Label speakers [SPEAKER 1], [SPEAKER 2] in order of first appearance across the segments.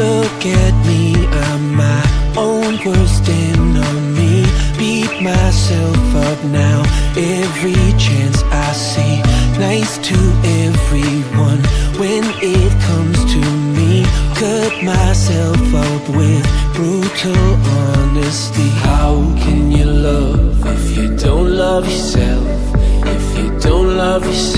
[SPEAKER 1] at me, I'm my own worst enemy. Beat myself up now every chance I see. Nice to everyone when it comes to me. Cut myself up with brutal honesty. How can you love if you don't love yourself? If you don't love yourself,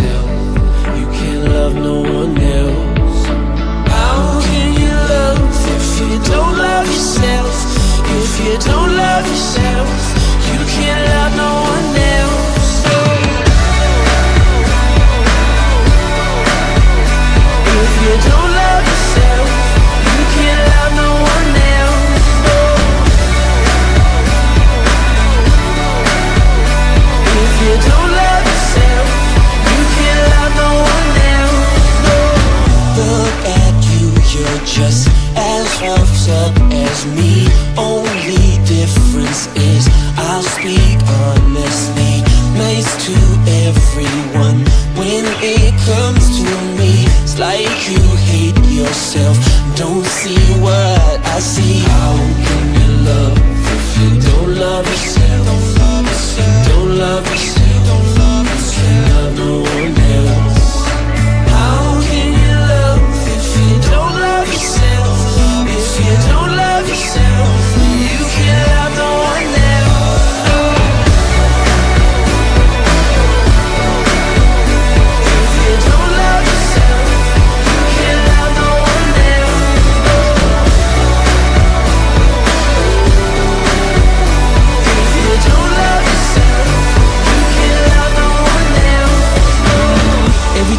[SPEAKER 1] just as fucked up as me. Only difference is I'll speak honestly. Nice to everyone when it comes to me. It's like you hate yourself. Don't see what I see. How can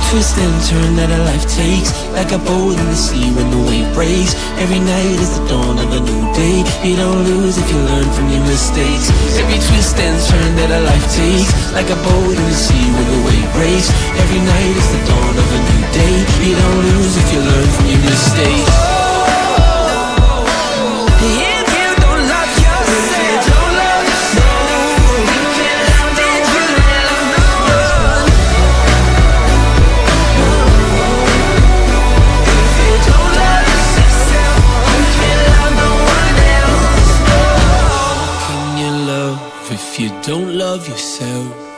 [SPEAKER 1] twist and turn that a life takes. Like a boat in the sea when the wave breaks. Every night is the dawn of a new day. You don't lose if you learn from your mistakes. Every twist and turn that a life takes. Like a boat in the sea when the wave breaks. Every night is the dawn of a new day. You don't lose if you learn from your mistakes If you don't love yourself.